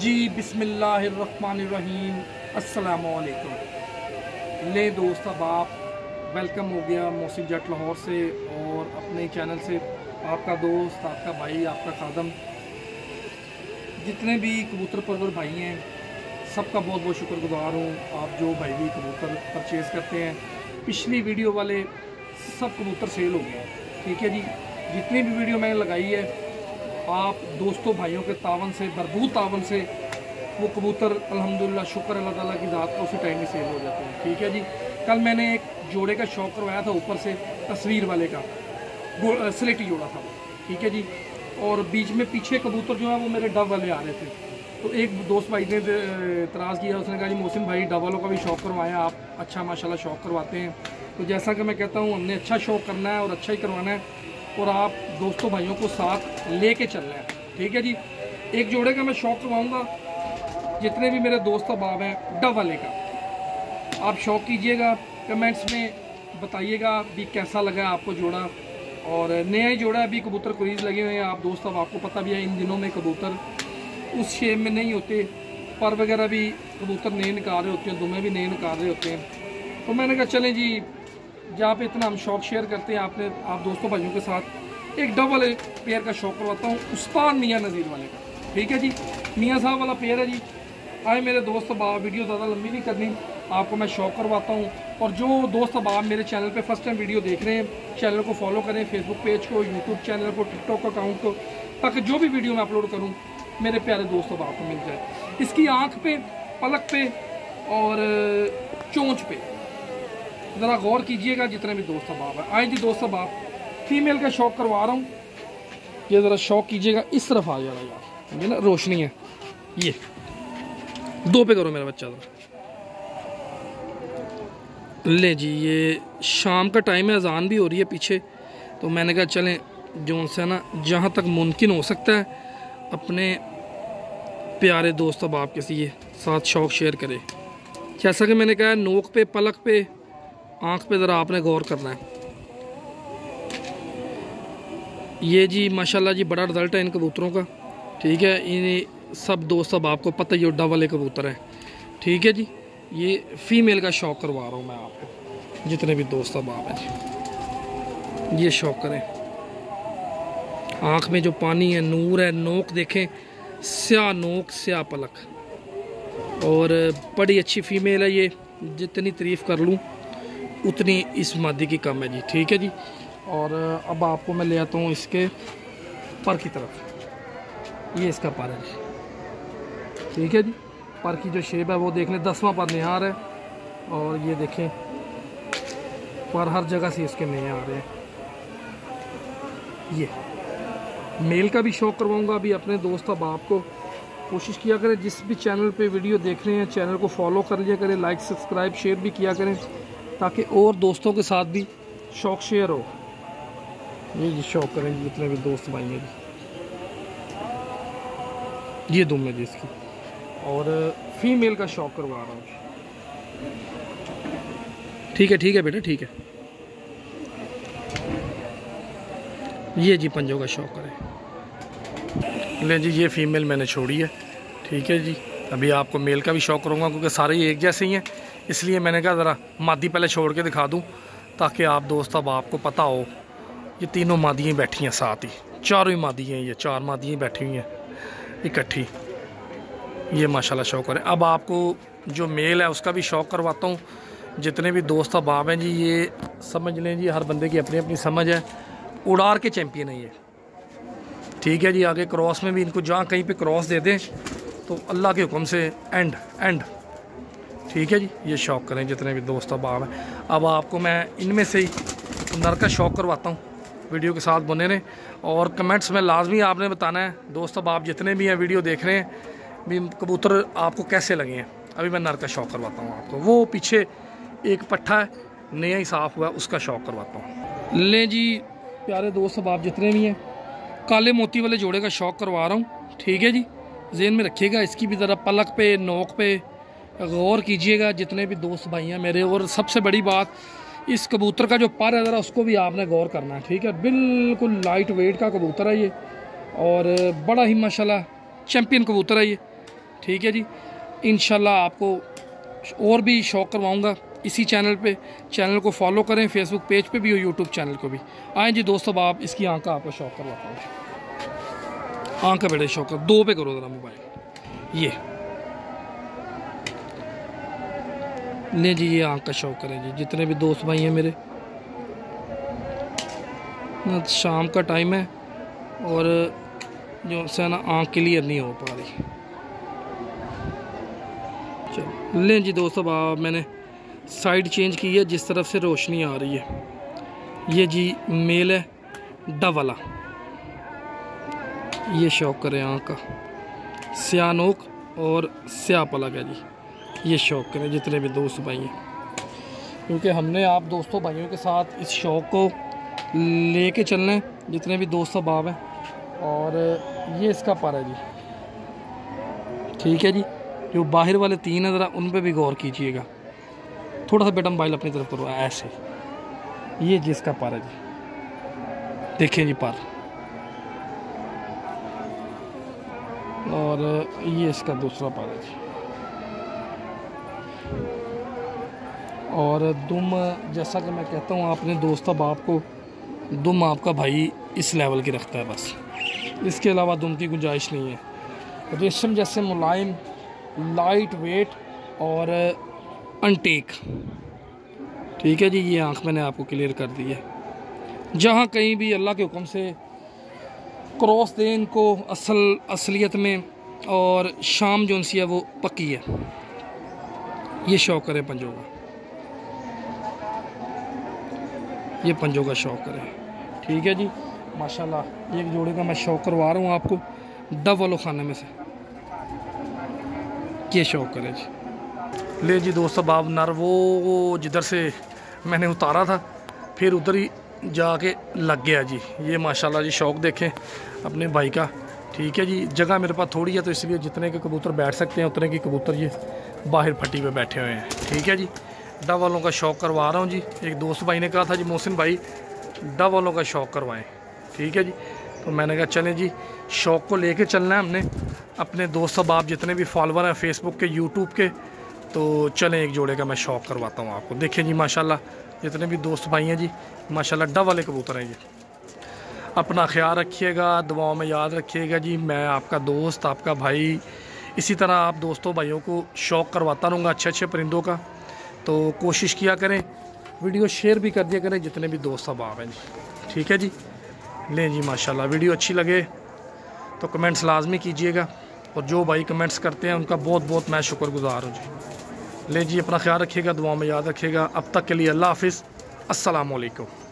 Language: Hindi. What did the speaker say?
जी अस्सलाम वालेकुम ले दोस्त, अब आप वेलकम हो गया मोहसिन जट लाहौर से और अपने चैनल से। आपका दोस्त, आपका भाई, आपका खादम। जितने भी कबूतर परवर भाई हैं, सबका बहुत बहुत शुक्रगुजार हूँ। आप जो भाई भी कबूतर परचेज़ करते हैं, पिछली वीडियो वाले सब कबूतर सेल हो गए ठीक है जी? जितनी भी वीडियो मैंने लगाई है आप दोस्तों, भाइयों के तावन से भरपूर तावन से वो कबूतर, अल्हम्दुलिल्लाह, शुक्र अल्लाह ताला की ज़ात का उसी टाइम में सेल हो जाते हैं। ठीक है जी? कल मैंने एक जोड़े का शौक करवाया था ऊपर से, तस्वीर वाले का। स्लेटी जोड़ा था ठीक है जी? और बीच में पीछे कबूतर जो है, वो मेरे डब वाले आ रहे थे। तो एक दोस्त भाई ने इतराज़ किया, उसने कहा, जी, मोहसिन भाई डब वालों का भी शौक करवाया आप अच्छा माशाल्लाह शौक करवाते हैं। तो जैसा कि मैं कहता हूँ, हमने अच्छा शौक करना है और अच्छा ही करवाना है। और आप दोस्तों भाइयों को साथ ले लेके चलना है। ठीक है जी? एक जोड़े का मैं शौक करवाऊँगा। जितने भी मेरे दोस्त अबाब हैं, डब वाले का। आप शौक कीजिएगा कमेंट्स में बताइएगा भी कैसा लगा आपको जोड़ा। और नया ही जोड़ा अभी कबूतर क्रीज लगे हुए हैं। आप दोस्त अब आपको पता भी है, इन दिनों में कबूतर उस शेप में नहीं होते। पर वगैरह भी कबूतर नए निकाल रहे होते हैं दुमे भी नए निकाल रहे होते हैं। तो मैंने कहा, चलें जी जहाँ पे इतना हम शौक शेयर करते हैं आपने, आप दोस्तों भाइयों के साथ, एक डबल पेयर का शौक करवाता हूँ उस्ताद मियाँ नज़ीर वाले का। ठीक है जी? मियाँ साहब वाला पेयर है जी। आए मेरे दोस्त बाब वीडियो ज़्यादा लंबी नहीं करनी, आपको मैं शौक करवाता हूँ। और जो दोस्त बाब मेरे चैनल पे फ़र्स्ट टाइम वीडियो देख रहे हैं चैनल को फॉलो करें फेसबुक पेज को यूट्यूब चैनल को टिकटॉक अकाउंट को, ताकि जो भी वीडियो मैं अपलोड करूँ, मेरे प्यारे दोस्त बाप को मिल जाए। इसकी आँख पे, पलक पे और, चोंच पे। ज़रा गौर कीजिएगा जितने भी दोस्त बाप है। आए जी दोस्त बाप फीमेल का शौक करवा रहा हूँ। ये ज़रा शौक कीजिएगा, इस तरफ़ आ जाएगा यार। ये ना रोशनी है। ये। दो पे करो मेरा बच्चा ज़रा ले जी, ये शाम का टाइम है, अजान भी हो रही है पीछे। तो मैंने कहा, चलें जो उनसे ना, जहाँ तक मुमकिन हो सकता है, अपने प्यारे दोस्त अब आपके ये साथ शौक शेयर करें। जैसा कि मैंने कहा, नोक पे, पलक पे आँख पे ज़रा आपने गौर करना है। ये जी, माशाल्लाह जी, बड़ा रिज़ल्ट है इन कबूतरों का। ठीक है इन सब दोस्त अब आपको पता ही उड्डा वाले कबूतर हैं। ठीक है जी, ये फ़ीमेल का शौक करवा रहा हूँ मैं आपको। जितने भी दोस्त अब आप हैं जी। ये शौक करें। आँख में जो पानी है, नूर है, नोक देखें। स्या नोक, स्या पलक। और बड़ी अच्छी फ़ीमेल है ये। जितनी तारीफ़ कर लूँ उतनी इस मादी की कम है जी। ठीक है जी। और अब आपको मैं ले आता हूँ इसके पर की तरफ़। ये इसका पर है जी। ठीक है जी। पर की जो शेप है वो देख लें, दसवां पर निहार है। और ये देखें, पर हर जगह से इसके नए आ रहे हैं। ये। मेल का भी शौक करवाऊँगा अभी अपने दोस्त अब आपको कोशिश किया करें, जिस भी चैनल पे वीडियो देख रहे हैं, चैनल को फॉलो कर लिया करें, लाइक, सब्सक्राइब, शेयर भी किया करें। ताकि और दोस्तों के साथ भी शौक शेयर हो। ये जी शौक करें जितने भी दोस्त भाई हैं ये दुम है जी इसकी और फीमेल का शौक करवा रहा हूँ। ठीक है ठीक है बेटा ठीक है। ये जी पंजों का शौक करें। ले जी ये फीमेल मैंने छोड़ी है। ठीक है जी अभी आपको मेल का भी शौक करूँगा क्योंकि सारे ही एक जैसे ही हैं। इसलिए मैंने कहा, ज़रा मादी पहले छोड़ के दिखा दूँ, ताकि आप दोस्त, अब आपको पता हो, ये तीनों मादियाँ बैठी हैं साथ ही। चारों ही मादी हैं ये, चार मादियाँ बैठी हुई हैं, इकट्ठी। ये माशाल्लाह शौक करें अब आपको जो मेल है, उसका भी शौक करवाता हूँ। जितने भी दोस्त, अब हैं जी, ये समझ लें जी, हर बंदे की अपनी अपनी समझ है। उड़ार के चैम्पियन है ये। ठीक है जी, आगे क्रॉस में भी इनको जहाँ कहीं पे क्रॉस दे दें तो अल्लाह के हुक्म से एंड एंड ठीक है जी, ये शौक करें जितने भी दोस्त अब हैं। अब आपको मैं इनमें से ही नर का शौक करवाता हूँ, वीडियो के साथ बने रहें। और कमेंट्स में लाजमी आपने बताना है, दोस्त अब आप जितने भी हैं, वीडियो देख रहे हैं, भी कबूतर आपको कैसे लगे हैं। अभी मैं नर का शौक करवाता हूँ आपको। वो पीछे एक पट्ठा है, नया ही साफ़ हुआ है, उसका शौक करवाता हूँ। लें जी, प्यारे दोस्त अब आप जितने भी हैं, काले मोती वाले जोड़े का शौक करवा रहा हूँ। ठीक है जी, जेन में रखिएगा, इसकी भी ज़रा पलक पे, नोक पे गौर कीजिएगा, जितने भी दोस्त भाई हैं मेरे, और सबसे बड़ी बात, इस कबूतर का जो पर है, ज़रा उसको भी आपने गौर करना है, ठीक है? बिल्कुल लाइट वेट का कबूतर है ये, और बड़ा ही माशाल्लाह चैम्पियन कबूतर है ये, ठीक है जी? इन आपको और भी शौक करवाऊँगा इसी चैनल पे। चैनल को फॉलो करें फेसबुक पेज पे भी और यूट्यूब चैनल को भी। आए जी दोस्तों आप इसकी आँख का आपको शौक करवाता हूँ। आँख का बेटे शौक दो पे करो ज़रा मोबाइल ये। ले जी ये आँख का शौक करें जी, जितने भी दोस्त भाई हैं मेरे। शाम का टाइम है और जो से ना आँख क्लियर नहीं हो पा रही। चलो, लें जी दोस्तों, अब मैंने साइड चेंज की है, जिस तरफ़ से रोशनी आ रही है। ये जी मेल है डब वाला ये शौक करें आँख का। सियानोक और स्या पलग है जी। ये शौक करें, जितने भी दोस्त भाई हैं। क्योंकि हमने आप दोस्तों भाइयों के साथ इस शौक़ को लेके चलना है जितने भी दोस्त बाब हैं। और ये इसका पर है जी। ठीक है जी? जो बाहर वाले तीन है, ज़रा उन पर भी गौर कीजिएगा। थोड़ा सा बेटा मोबाइल अपनी तरफ़ करो, ऐसे। ये जिसका पर है जी। देखिए जी पर। और ये इसका दूसरा पर है जी। और दुम, जैसा कि मैं कहता हूँ अपने दोस्तों बाप को दुम आपका भाई इस लेवल की रखता है बस। इसके अलावा दुम की गुंजाइश नहीं है। रेशम जैसे मुलायम लाइट वेट और अनटेक ठीक है जी, ये आँख मैंने आपको क्लियर कर दी है। जहाँ कहीं भी अल्लाह के हुक्म से क्रॉस दें इनको असल, असलियत में और शाम जो सी है वो पक्की है। ये शौक करें पंजों का। ये पंजों का शौक करें। ठीक है जी? माशाल्लाह, एक जोड़े का मैं शौक करवा रहा हूँ आपको डब वालों खाने में से। ये शौक करें जी। ले जी दोस्तों बाब नर वो जिधर से मैंने उतारा था, फिर उधर ही जाके लग गया जी। ये माशाल्लाह जी शौक देखें अपने भाई का। ठीक है जी, जगह मेरे पास थोड़ी है तो इसलिए जितने के कबूतर बैठ सकते हैं, उतने के कबूतर ये बाहर फटी पे बैठे हुए हैं। ठीक है जी? डब वालों का शौक करवा रहा हूँ जी। एक दोस्त भाई ने कहा था जी, मोहसिन भाई डब वालों का शौक करवाएँ। ठीक है जी? तो मैंने कहा, चलें जी, शौक़ को लेके चलना है हमने। अपने दोस्त अब जितने भी फॉलोअर हैं फेसबुक के यूट्यूब के तो चलें एक जोड़े का मैं शौक़ करवाता हूँ आपको। देखिए जी, माशाल्लाह, जितने भी दोस्त भाई हैं जी, माशाल्लाह डब वाले कबूतर हैं जी अपना ख्याल रखिएगा, दुआओं में याद रखिएगा जी, मैं आपका दोस्त, आपका भाई, इसी तरह आप दोस्तों, भाइयों को शौक़ करवाता रहूँगा अच्छे अच्छे परिंदों का। तो कोशिश किया करें, वीडियो शेयर भी कर दिया करें, जितने भी दोस्त अब हैं। जी ठीक है जी? लें जी, माशाल्लाह, वीडियो अच्छी लगे तो कमेंट्स लाजमी कीजिएगा और जो भाई कमेंट्स करते हैं, उनका बहुत बहुत मैं शुक्रगुजार हूँ जी। ले जी, अपना ख्याल रखिएगा दुआ में याद रखिएगा। अब तक के लिए अल्लाह हाफिज़। असलकुम